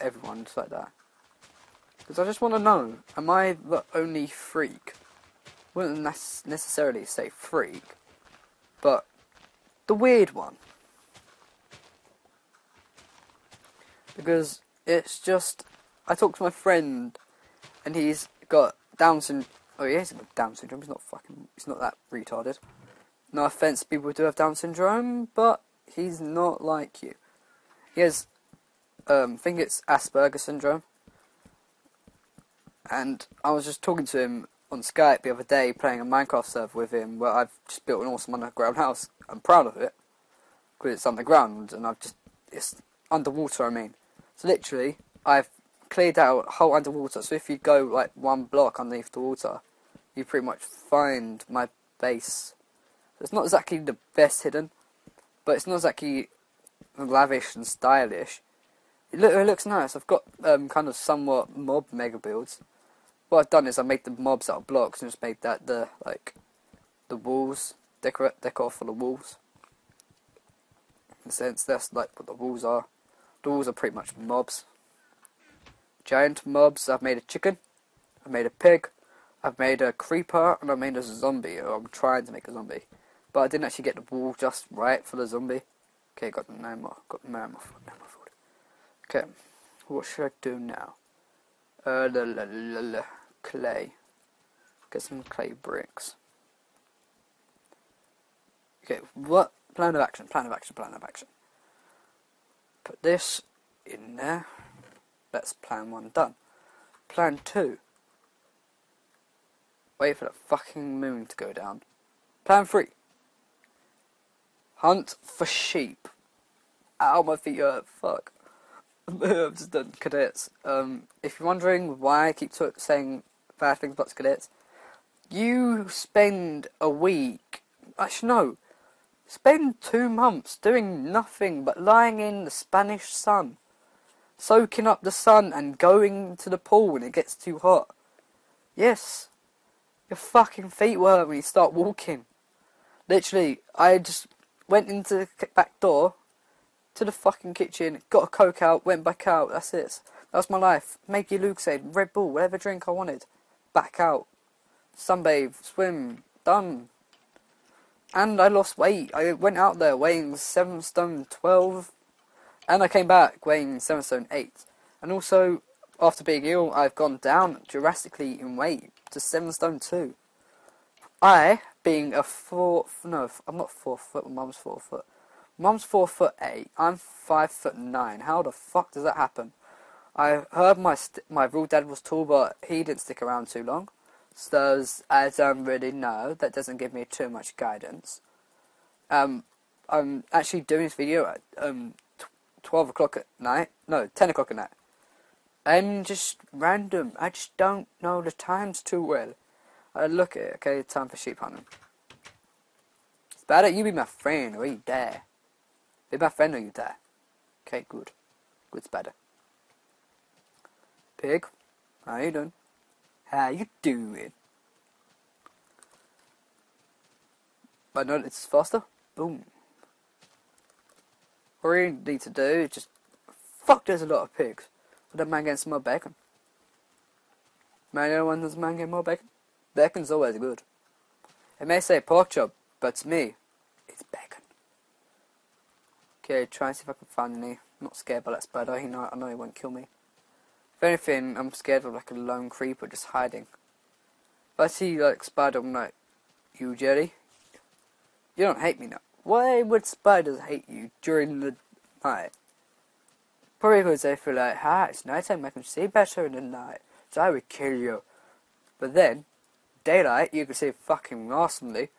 everyone just like that. Because I just want to know, am I the only freak? Wouldn't nec- necessarily say freak, but the weird one. Because it's just, I talked to my friend, and he's got Down syndrome. Oh, he hasn't got Down syndrome. He's not fucking. He's not that retarded. No offense, people who do have Down syndrome, but he's not like you. He has, um, I think it's Asperger syndrome. And I was just talking to him on Skype the other day, playing a Minecraft server with him, where I've just built an awesome underground house. I'm proud of it because it's underground, and I've just it's underwater. I mean, so literally, I've cleared out a whole underwater. So if you go like one block underneath the water, you pretty much find my base. So it's not exactly the best hidden, but it's not exactly lavish and stylish. It, look, it looks nice. I've got um, kind of somewhat mob mega builds. What I've done is I made the mobs out of blocks and just made that the like the walls decorate decor for the walls. In a sense, that's like what the walls are. The walls are pretty much mobs. Giant mobs. I've made a chicken. I've made a pig. I've made a creeper and I made a zombie. Or I'm trying to make a zombie, but I didn't actually get the wall just right for the zombie. Okay, got the more. Got food. No more food. Okay, what should I do now? Uh, la, la, la, la, clay. Get some clay bricks. Okay, what plan of action? Plan of action. Plan of action. Put this in there. That's plan one done. Plan two. Wait for the fucking moon to go down. Plan three. Hunt for sheep. Ow, my feet hurt. Fuck. I've just done cadets. Um, if you're wondering why I keep t- saying bad things about cadets, you spend a week. Actually, no. Spend two months doing nothing but lying in the Spanish sun, soaking up the sun and going to the pool when it gets too hot. Yes, your fucking feet hurt when you start walking. Literally, I just went into the back door to the fucking kitchen, got a coke out, went back out. That's it. That was my life. Make your Lucozade Red Bull, whatever drink I wanted. Back out, sunbathe, swim, done. And I lost weight. I went out there weighing seven stone twelve, and I came back weighing seven stone eight. And also, after being ill, I've gone down drastically in weight to seven stone two. I, being a four, no, I'm not four foot. My mum's four foot. Mum's four foot eight. I'm five foot nine. How the fuck does that happen? I heard my my real dad was tall, but he didn't stick around too long. So I don't really know. That doesn't give me too much guidance. Um, I'm actually doing this video at um tw- twelve o'clock at night. No, ten o'clock at night. And just random. I just don't know the times too well. I look at it. Okay, time for sheep hunting. It's better you be my friend or you die. Be my friend or you there? Okay, good. Good's better. Pig, how you doing? How you doing? But no, it's faster. Boom. What we need to do is just fuck. There's a lot of pigs. But that man getting some more bacon. Man, you know when does man get more bacon? Bacon's always good. It may say pork chop, but to me, it's bacon. Okay, try and see if I can find any. I'm not scared by that spider. He know, I know he won't kill me. If anything, I'm scared of like a lone creeper just hiding. If I see like spider, I'm like, you Jerry, you don't hate me now. Why would spiders hate you during the night? Probably because they feel like, ah, it's nighttime, I can see better in the night, so I would kill you. But then, daylight, you can see fucking awesomely,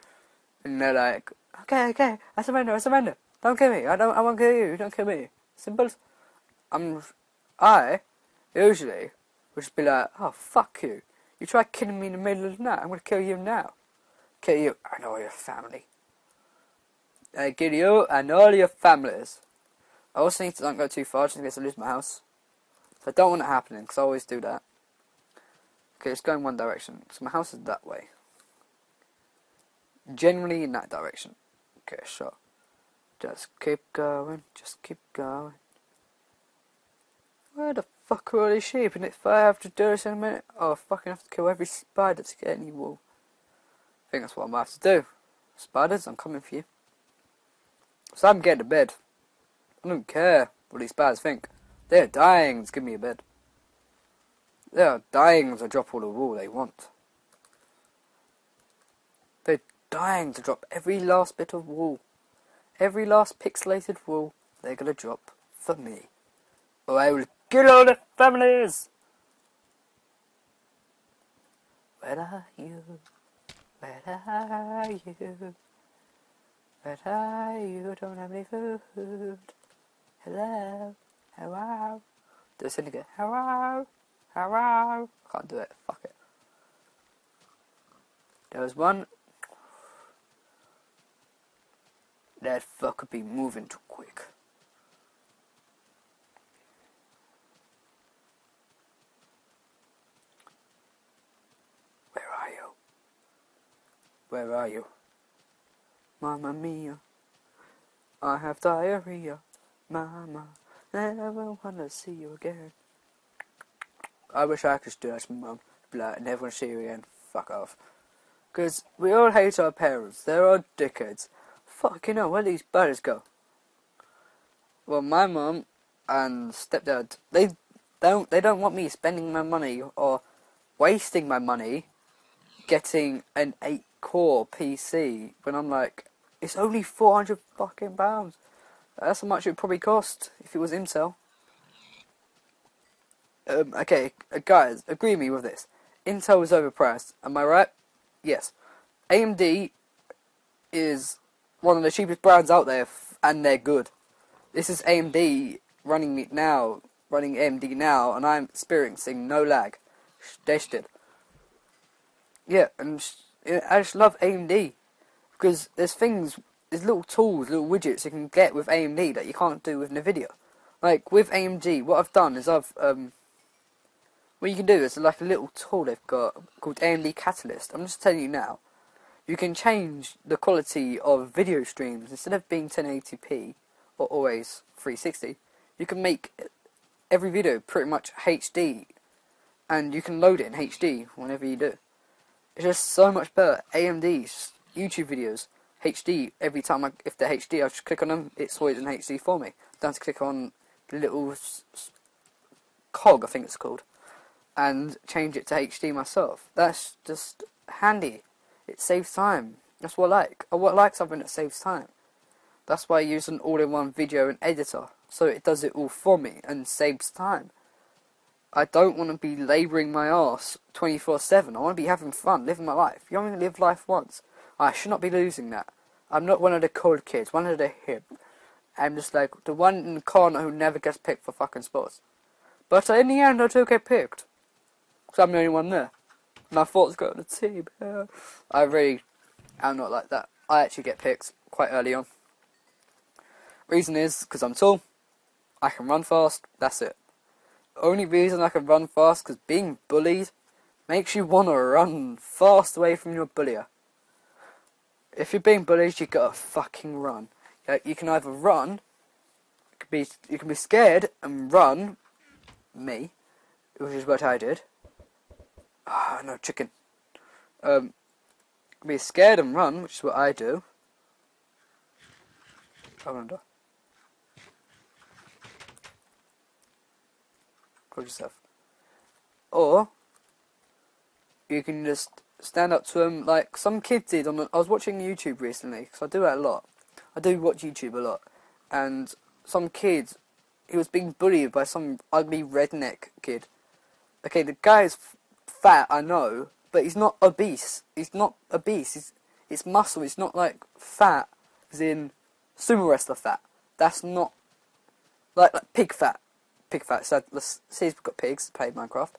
and they're like, okay, okay, I surrender, I surrender. Don't kill me. I don't. I won't kill you. Don't kill me. Simple. I'm. Um, I usually would just be like, oh fuck you. You try killing me in the middle of the night. I'm gonna kill you now. Kill you and all your family. I kill you and all your families. I also need to not go too far just in case I lose my house. So I don't want it happening because I always do that. Okay, it's going one direction. So my house is that way. Generally in that direction. Okay, sure. Just keep going, just keep going. Where the fuck are all these sheep? And if I have to do this in a minute, oh, I'll fucking have to kill every spider to get any wool. I think that's what I'm gonna have to do. Spiders, I'm coming for you. So I'm getting to bed. I don't care what these spiders think. They're dying to give me a bed. They are dying to drop all the wool they want. They're dying to drop every last bit of wool. Every last pixelated wool they're gonna drop for me. Or I will kill all the families! Where are you? Where are you? Where are you? Don't have any food. Hello? Hello? Do a syndicate. Hello? Hello? Can't do it. Fuck it. There was one. That fucker be moving too quick. Where are you? Where are you? Mamma mia. I have diarrhea. Mama, never wanna see you again. I wish I could do that to mum. Like, never wanna see you again. Fuck off. Because we all hate our parents. They're all dickheads. Fucking hell, where these buddies go? Well, my mum and stepdad, they don't they don't want me spending my money or wasting my money getting an eight core PC when I'm like, it's only four hundred fucking pounds. That's how much it would probably cost if it was Intel. Um, okay, uh, guys, agree me with this. Intel is overpriced. Am I right? Yes. AMD is one of the cheapest brands out there, and they're good. This is AMD running it now, running AMD now, and I'm experiencing no lag. Tested. Yeah, and I just love AMD because there's things, there's little tools, little widgets you can get with AMD that you can't do with Nvidia. Like with AMD, what I've done is I've um, what you can do is like a little tool they've got called AMD Catalyst. I'm just telling you now. You can change the quality of video streams instead of being 1080p or always 360. You can make every video pretty much HD, and you can load it in HD whenever you do. It's just so much better. AMD's YouTube videos HD every time I, if they're HD, I just click on them. It's always in HD for me. Don't have to click on the little cog, I think it's called, and change it to HD myself. That's just handy. It saves time. That's what I like. I like something that saves time. That's why I use an all-in-one video and editor, so it does it all for me and saves time. I don't want to be labouring my ass 24-7. I want to be having fun, living my life. You only live life once. I should not be losing that. I'm not one of the cool kids, one of the hip. I'm just like the one in the corner who never gets picked for fucking sports. But in the end, I do get picked. Because I'm the only one there. And thoughts go going to team. I really am not like that. I actually get picked quite early on. Reason is because I'm tall, I can run fast, that's it. Only reason I can run fast because being bullied makes you want to run fast away from your bullier. If you're being bullied, you gotta fucking run. You can either run, you can be you can be scared and run, me, which is what I did. Ah, no chicken. Um, be scared and run, which is what I do. I wonder. Call yourself. Or you can just stand up to them like some kid did on. Was watching YouTube recently because I do that a lot. I do watch YouTube a lot, and some kid, he was being bullied by some ugly redneck kid. Okay, the guy is fat, I know, but he's not obese. He's not obese. He's it's muscle. It's not like fat, as in sumo wrestler fat. That's not like, like pig fat. Pig fat. So let's say we've got pigs. Play Minecraft.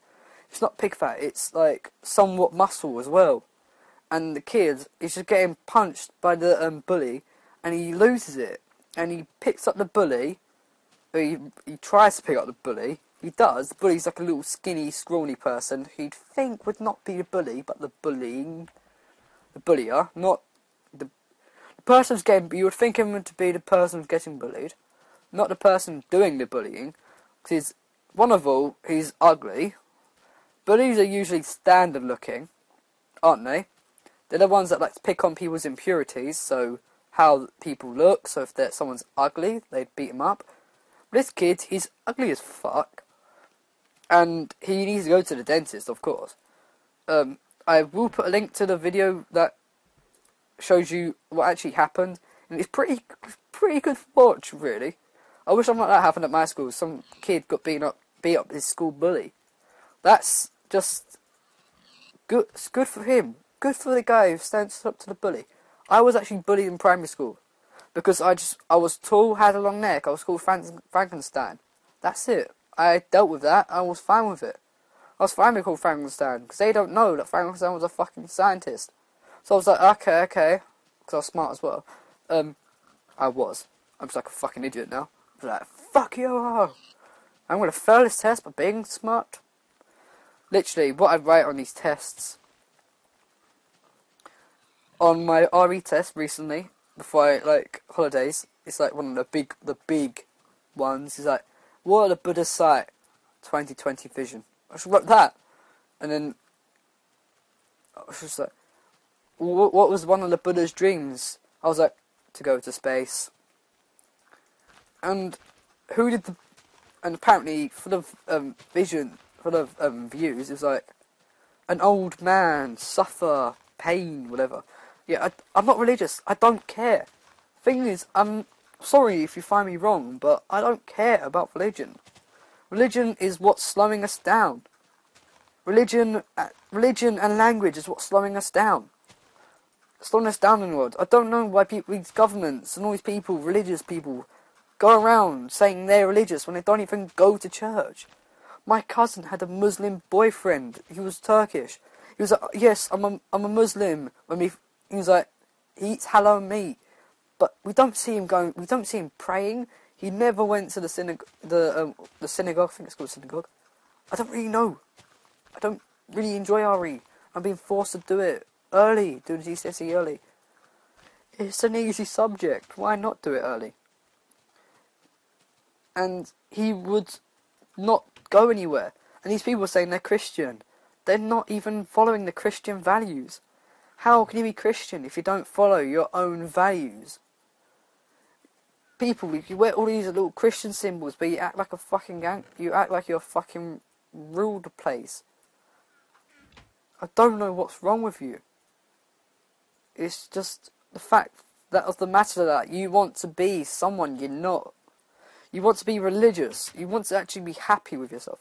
It's not pig fat. It's like somewhat muscle as well. And the kid is just getting punched by the um, bully, and he loses it. And he picks up the bully. He he tries to pick up the bully. He does. The bully's like a little skinny, scrawny person who you'd think would not be the bully, but the bullying, the bullier, not the the person's getting. You would think him to be the person getting bullied, not the person doing the bullying, because he's one of all, he's ugly. Bullies are usually standard looking, aren't they? They're the ones that like to pick on people's impurities, so how people look. So if someone's ugly, they'd beat him up. But this kid, he's ugly as fuck, and he needs to go to the dentist, of course. Um, I will put a link to the video that shows you what actually happened, and it's pretty, pretty good watch, really. I wish something like that happened at my school. Some kid got beaten up, beat up his school bully. That's just good. It's good for him. Good for the guy who stands up to the bully. I was actually bullied in primary school because I just I was tall, had a long neck. I was called Frankenstein. That's it. I dealt with that. I was fine with it. I was fine finally called Frankenstein because they don't know that Frankenstein was a fucking scientist. So I was like, okay, okay, because I was smart as well. Um, I was. I'm just like a fucking idiot now like, fuck you, all. I'm gonna fail this test by being smart. Literally, what I write on these tests, on my RE test recently, before I, like, holidays, it's like one of the big, the big ones, is like, what the Buddha's sight? 2020 vision. I just wrote that. And then, I was just like, what was one of the Buddha's dreams? I was like, to go to space. And who did the? And apparently, for the um, vision, for the um, views, it was like an old man suffer pain, whatever. Yeah, I, I'm not religious. I don't care. Thing is, I'm sorry if you find me wrong, but I don't care about religion. Religion is what's slowing us down. Religion, uh, religion and language is what's slowing us down. Slowing us down in the world. I don't know why people, these governments and all these people, religious people, go around saying they're religious when they don't even go to church. My cousin had a Muslim boyfriend. He was Turkish. He was like, yes, I'm a, I'm a Muslim. When we, he was like, he eats halal meat, but we don't see him going. We don't see him praying. He never went to the synagogue. The um, the synagogue. I think it's called synagogue. I don't really know. I don't really enjoy RE. I'm being forced to do it early. Do the GCSE early. It's an easy subject. Why not do it early? and he would not go anywhere. And these people are saying they're Christian. They're not even following the Christian values. How can you be Christian if you don't follow your own values? People, you wear all these little Christian symbols, but you act like a fucking gang. You act like you're fucking ruled place. I don't know what's wrong with you. It's just the fact that of the matter of that you want to be someone you're not. You want to be religious. You want to actually be happy with yourself.